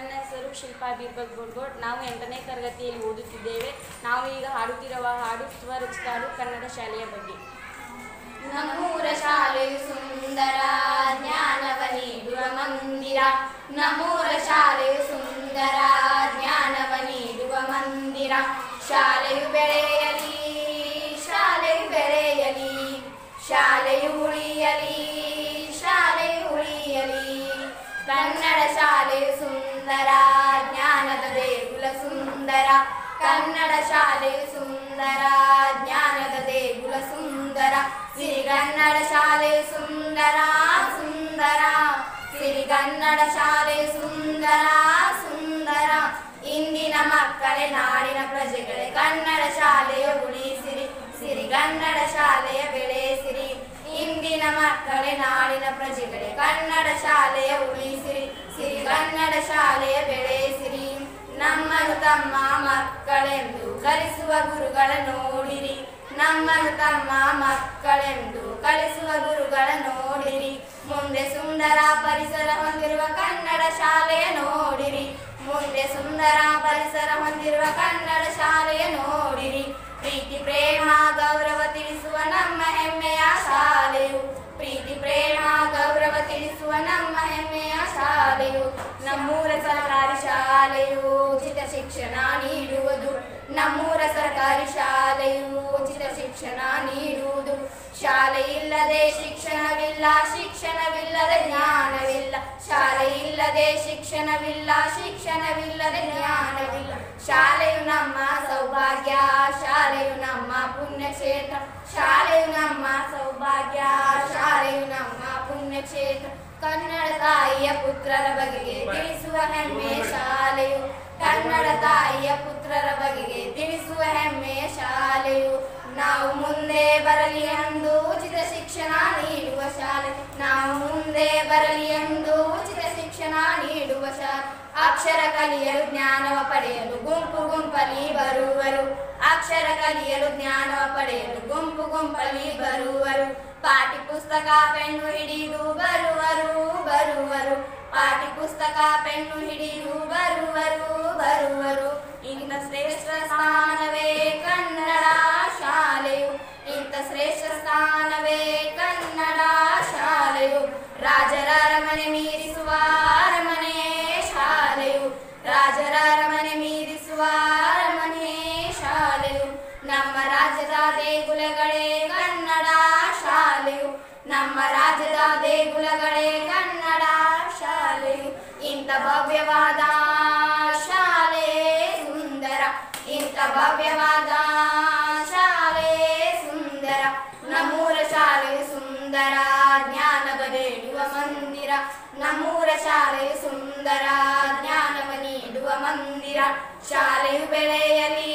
ನನ್ನ ಹೆಸರು ಶಿಲ್ಪಾ ಬೀರ್ಬಲ್ ಗೋಡ್ಗೋಡ್ ನಾವು ಎಂಟನೇ ತರಗತಿಯಲ್ಲಿ ಓದುತ್ತಿದ್ದೇವೆ. ನಾವು ಈಗ ಹಾಡುತ್ತಿರುವ ಹಾಡು ಸ್ವರಚಿತಾಡು ಕನ್ನಡ ಶಾಲೆಯ ಬಗ್ಗೆ. ನಮ್ಮೂರ ಶಾಲೆಯು ಸುಂದರ, ಜ್ಞಾನವ ನೀಡುವ ಮಂದಿರ. ನಮ್ಮೂರ ಶಾಲೆಯು ಸುಂದರ, ಜ್ಞಾನವ ನೀಡುವ ಮಂದಿರ. ಶಾಲೆಯು ಬೆಳೆಯಲಿ ಶಾಲೆಯು ಬೆಳೆಯಲಿ. ಶಾಲೆಯು ಉಳಿಯಲಿ ಶಾಲೆಯು ಉಳಿಯಲಿ. ಕನ್ನಡ ಶಾಲೆಯು ಸುಂದರ ಜ್ಞಾನದ ದೇಗುಲ ಸುಂದರ ಕನ್ನಡ ಶಾಲೆಯು ಸುಂದರ ಜ್ಞಾನದ ದೇಗುಲ ಸುಂದರ ಸಿರಿಗನ್ನಡ ಶಾಲೆಯು ಸುಂದರ ಸುಂದರ ಸಿರಿಗನ್ನಡ ಶಾಲೆಯು ಸುಂದರ ಸುಂದರ ಇಂದಿನ ಮಕ್ಕಳೇ ನಾಡಿನ ಪ್ರಜೆಗಳೇ ಕನ್ನಡ ಶಾಲೆಯ ಉಳಿಸಿರಿ ಸಿರಿಗನ್ನಡ ಶಾಲೆಯ ಬೆಳೆಸಿರಿ ಇಂದಿನ ಮಕ್ಕಳೇ ನಾಡಿನ ಪ್ರಜೆಗಳೇ ಕನ್ನಡ ಶಾಲೆಯ ಉಳಿಸಿರಿ ಸಿರಿಗನ್ನಡ ಶಾಲೆಯ ಬೆಳೆಸಿರಿ ನಮ್ಮನು ತಮ್ಮ ಮಕ್ಕಳೆಂದು ಕಲಿಸುವ ಗುರುಗಳ ನೋಡಿರಿ. ನಮ್ಮನು ತಮ್ಮ ಮಕ್ಕಳೆಂದು ಕಲಿಸುವ ಗುರುಗಳ ನೋಡಿರಿ. ಮುಂದೆ ಸುಂದರ ಪರಿಸರ ಹೊಂದಿರುವ ಕನ್ನಡ ಶಾಲೆಯ ನೋಡಿರಿ. ಮುಂದೆ ಸುಂದರ ಪರಿಸರ ಹೊಂದಿರುವ ಕನ್ನಡ ಶಾಲೆಯ ನೋಡಿರಿ. ಪ್ರೀತಿ, ಪ್ರೇಮ, ಗೌರವ ತಿಳಿಸುವ ನಮ್ಮ ಹೆಮ್ಮೆಯ ಶಾಲೆಯು. ಪ್ರೀತಿ, ಪ್ರೇಮ, ಗೌರವ ತಿಳಿಸುವ ನಮ್ಮ ಹೆಮ್ಮೆಯ ಶಾಲೆಯು ನಮ್ಮೂರ ಸರ್ಕಾರಿ ಶಾಲೆಯು ಉಚಿತ ಶಿಕ್ಷಣ ನೀಡುವುದು ನಮ್ಮೂರ ಸರ್ಕಾರಿ ಶಾಲೆಯು ಉಚಿತ ಶಿಕ್ಷಣ ನೀಡುವುದು ಶಾಲೆ ಇಲ್ಲದೆ ಶಿಕ್ಷಣವಿಲ್ಲ ಶಿಕ್ಷಣವಿಲ್ಲದೆ ಜ್ಞಾನವಿಲ್ಲ ಶಾಲೆ ಇಲ್ಲದೆ ಶಿಕ್ಷಣವಿಲ್ಲ ಶಿಕ್ಷಣವಿಲ್ಲದೆ ಜ್ಞಾನವಿಲ್ಲ ಶಾಲೆಯು ನಮ್ಮ ಸೌಭಾಗ್ಯ ಶಾಲೆಯು ನಮ್ಮ ಪುಣ್ಯಕ್ಷೇತ್ರ ಶಾಲೆಯು ನಮ್ಮ ಸೌಭಾಗ್ಯ ಶಾಲೆಯು ನಮ್ಮ ಪುಣ್ಯಕ್ಷೇತ್ರ ಕನ್ನಡ ತಾಯಿಯ ಪುತ್ರರ ಬಗೆಗೆ ತಿಳಿಸುವ ಹೆಮ್ಮೆ ಶಾಲೆಯು. ಕನ್ನಡ ತಾಯಿಯ ಪುತ್ರರ ಬಗೆಗೆ ತಿಳಿಸುವ ಹೆಮ್ಮೆ ಶಾಲೆಯು. ನಾವು ಮುಂದೆ ಬರಲಿ ಎಂದು ಉಚಿತ ಶಿಕ್ಷಣ ನೀಡುವ ಶಾಲೆ. ನಾವು ಮುಂದೆ ಬರಲಿ ಎಂದು ಉಚಿತ ಶಿಕ್ಷಣ ನೀಡುವ ಶಾಲೆ. ಅಕ್ಷರ ಕಲಿಯಲು ಜ್ಞಾನವ ಪಡೆಯಲು ಗುಂಪು ಗುಂಪಲಿ ಬರುವರು. ಅಕ್ಷರ ಕಲಿಯಲು ಜ್ಞಾನವ ಪಡೆಯಲು ಗುಂಪು ಗುಂಪಲಿ ಬರುವರು. ಪಾಠಿ ಪುಸ್ತಕ ಪೆನ್ನು ಹಿಡಿದು ಬರುವರು. ಪಾಠ್ಯ ಪುಸ್ತಕ ಪೆನ್ನು ಹಿಡಿದು ಬರುವರು ಬರುವರು. ಇಂಥ ಶ್ರೇಷ್ಠ ಸ್ಥಾನವೇ ಕನ್ನಡ ಶಾಲೆಯು. ಇಂಥ ಶ್ರೇಷ್ಠ ಸ್ಥಾನವೇ ಕನ್ನಡ ಶಾಲೆಯು. ರಾಜರ ಅರಮನೆ ಮೀರಿಸುವ ಅರಮನೆ ಶಾಲೆಯು. ರಾಜರ ಅರಮನೆ ಮೀರಿಸುವ ಅರಮನೆ ಶಾಲೆಯು. ನಮ್ಮ ರಾಜ್ಯದ ದೇಗುಲಗಳೇ ಕನ್ನಡ ಶಾಲೆಯು. ನಮ್ಮ ರಾಜ್ಯದ ದೇಗುಲಗಳೇ ಭವ್ಯವಾದ ಶಾಲೆ ಸುಂದರ ಇಂಥ ಭವ್ಯವಾದ ಶಾಲೆ ಸುಂದರ ನಮ್ಮೂರ ಶಾಲೆಯು ಸುಂದರ ಜ್ಞಾನವ ನೀಡುವ ಮಂದಿರ ನಮ್ಮೂರ ಶಾಲೆಯು ಸುಂದರ ಜ್ಞಾನವ ನೀಡುವ ಮಂದಿರ ಶಾಲೆಯು ಬೆಳೆಯಲಿ